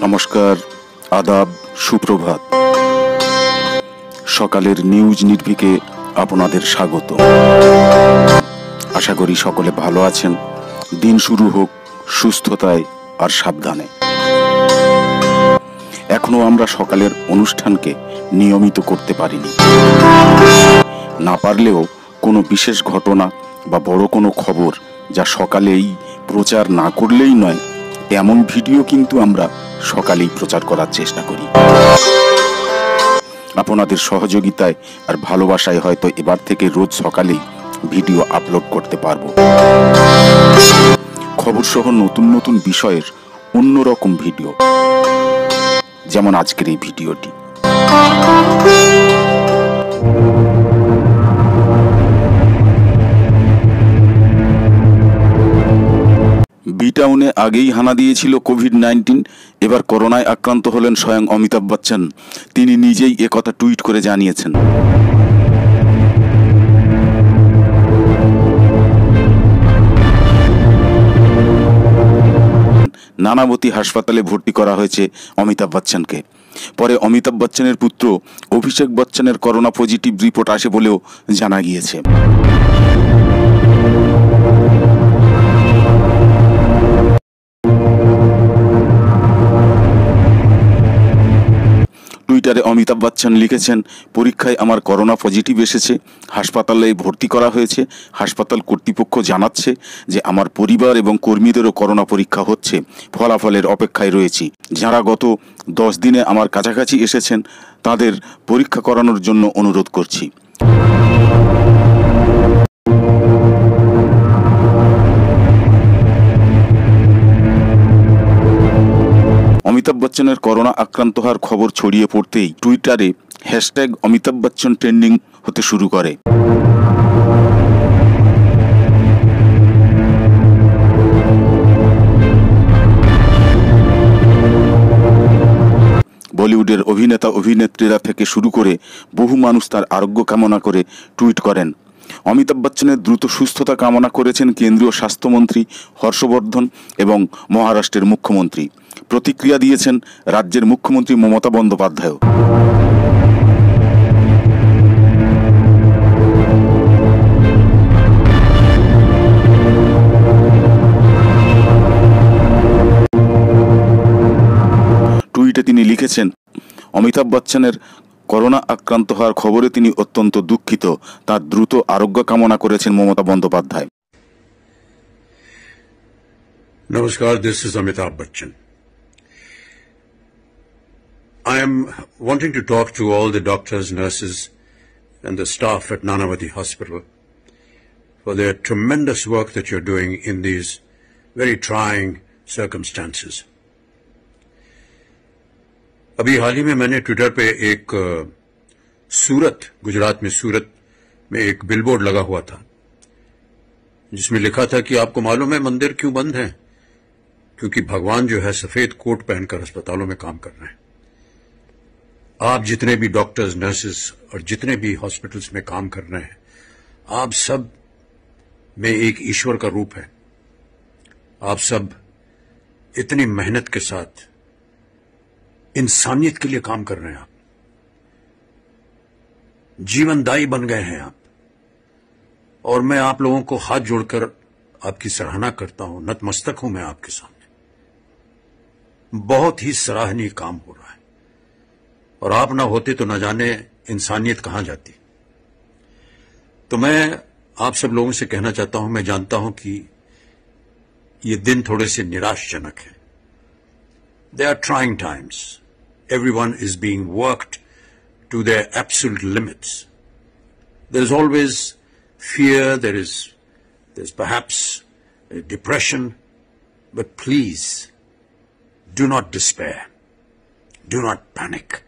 নমস্কার, আদাব, সুপ্রভাত। সকালের নিউজ নির্ভিকে আপনাদের স্বাগত। আশা করি সকলে ভালো আছেন। দিন শুরু হোক সুস্থতায় আর সাবধানে। এখনও আমরা সকালের অনুষ্ঠানকে নিয়মিত করতে পারিনি। না পারলেও কোনো বিশেষ ঘটনা বা বড় কোনো খবর যা সকালেই প্রচার না করলেই নয় এমন ভিডিও কিন্তু আমরা সকালেই প্রচার করার চেষ্টা করি। আপনাদের সহযোগিতায় আর ভালোবাসায় হয়তো এবার থেকে রোজ সকালেই ভিডিও আপলোড করতে পারব। খবরসহ নতুন নতুন বিষয়ের অন্যরকম ভিডিও। যেমন আজকের এই ভিডিওটি। বি টাউনে আগেই হানা দিয়েছিল কোভিড নাইন্টিন, এবার করোনায় আক্রান্ত হলেন স্বয়ং অমিতাভ বচ্চন। তিনি নিজেই একথা টুইট করে জানিয়েছেন। নানাবতী হাসপাতালে ভর্তি করা হয়েছে অমিতাভ বচ্চনকে। পরে অমিতাভ বচ্চনের পুত্র অভিষেক বচ্চনের করোনা পজিটিভ রিপোর্ট আসে বলেও জানা গিয়েছে। টুইটারে অমিতাভ বচ্চন লিখেছেন, পরীক্ষায় আমার করোনা পজিটিভ এসেছে, হাসপাতালে ভর্তি করা হয়েছে, হাসপাতাল কর্তৃপক্ষ জানাচ্ছে যে আমার পরিবার এবং কর্মীদেরও করোনা পরীক্ষা হচ্ছে, ফলাফলের অপেক্ষায় রয়েছি। যারা গত দশ দিনে আমার কাছাকাছি এসেছেন, তাদের পরীক্ষা করানোর জন্য অনুরোধ করছি। অমিতাভ বচ্চনের করোনা আক্রান্ত হওয়ার খবর ছড়িয়ে পড়তেই টুইটারে হ্যাশট্যাগ অমিতাভ বচ্চন ট্রেন্ডিং হতে শুরু করে। বলিউডের অভিনেতা অভিনেত্রীরা থেকে শুরু করে বহু মানুষ তার আরোগ্য কামনা করে টুইট করেন। অমিতাভ বচ্চনের দ্রুত সুস্থতা কামনা করেছেন কেন্দ্রীয় স্বাস্থ্যমন্ত্রী হর্ষবর্ধন এবং মহারাষ্ট্রের মুখ্যমন্ত্রী। প্রতিক্রিয়া দিয়েছেন রাজ্যের মুখ্যমন্ত্রী মমতা বন্দ্যোপাধ্যায়ও। টুইটে তিনি লিখেছেন, অমিতাভ বচ্চনের করোনা আক্রান্ত হওয়ার খবরে তিনি অত্যন্ত দুঃখিত তার দ্রুত আরোগ্য কামনা করেছেন Mamata Bandyopadhyay Namaskar, this is Amitabh Bachchan. I am wanting to talk to all the doctors, nurses, and the staff at Nanavati Hospital for their tremendous work that you're doing in these very trying circumstances. अभी हाल ही में मैंने Twitter पे एक सूरत, गुजरात में सूरत में एक billboard लगा हुआ था, जिसमें लिखा था कि आपको मालूम है मंदिर क्यों बंद है? क्योंकि भगवान जो है सफ़ेद कोट पहनकर अस्पतालों में काम कर रहे हैं। आप जितने भी डॉक्टर्स, नर्सेस और जितने भी हॉस्पिटल्स में काम कर रहे हैं, आप सब में एक ईश्वर का रूप है। आप सब इतनी मेहनत के साथ इंसानियत के लिए काम कर रहे हैं आप। जीवनदायी बन गए हैं आप। और मैं आप लोगों को हाथ जोड़कर आपकी सराहना करता हूँ, नतमस्तक हूँ मैं आपके सामने। बहुत ही सराहनीय काम हो रहा है। और आप ना होते तो ना जाने इंसानियत कहाँ जाती। तो मैं आप सब लोगों से कहना चाहता हूँ, मैं जानता हूँ कि ये दिन थोड़े से निराशजनक है। They are trying times. Everyone is being worked to their absolute limits. There is always fear, there is there's perhaps depression, but please do not despair. Do not panic.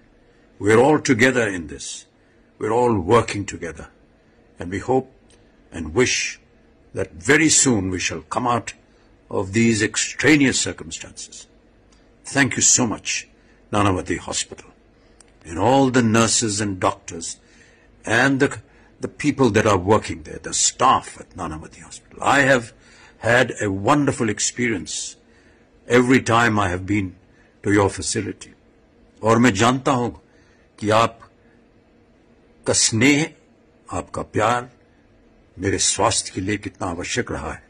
We're all together in this. We're all working together. And we hope and wish that very soon we shall come out of these extraneous circumstances. Thank you so much, Nanavati Hospital, and all the nurses and doctors, and the, the people that are working there, the staff at Nanavati Hospital. I have had a wonderful experience every time I have been to your facility और मैं जानता हूं कि आप का स्नेह आपका प्यार मेरे स्वास्थ्य के लिए कितना आवश्यक रहा है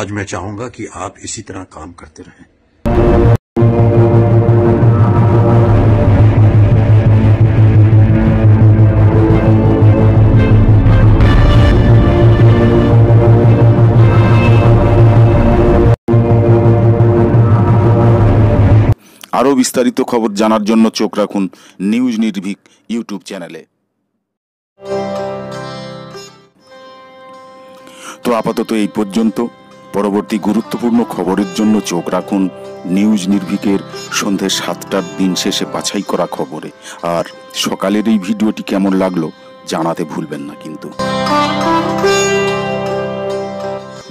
आज मैं चाहूंगा कि आप इसी तरह काम करते रहें আরও বিস্তারিত খবর জানার জন্য চোখ রাখুন নিউজ নির্ভীক ইউটিউব চ্যানেলে। তো আপাতত এই পর্যন্ত। পরবর্তী গুরুত্বপূর্ণ খবরের জন্য চোখ রাখুন নিউজ নির্ভীকের সন্ধে সাতটার দিন শেষে বাছাই করা খবরে। আর সকালের এই ভিডিওটি কেমন লাগল জানাতে ভুলবেন না কিন্তু।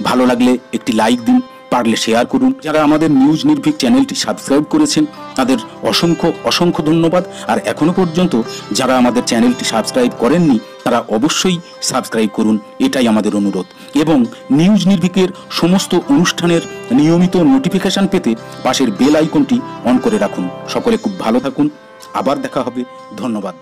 ভালো লাগলে একটি লাইক দিন পারলে শেয়ার করুন। যারা আমাদের নিউজ নির্ভীক চ্যানেলটি সাবস্ক্রাইব করেছেন, তাদের অসংখ্য অসংখ্য ধন্যবাদ। আর এখনও পর্যন্ত যারা আমাদের চ্যানেলটি সাবস্ক্রাইব করেননি, তারা অবশ্যই সাবস্ক্রাইব করুন। এটাই আমাদের অনুরোধ। এবং নিউজ নির্ভীকের সমস্ত অনুষ্ঠানের নিয়মিত নোটিফিকেশন পেতে পাশের বেল আইকনটি অন করে রাখুন। সকলে খুব ভালো থাকুন। আবার দেখা হবে। ধন্যবাদ।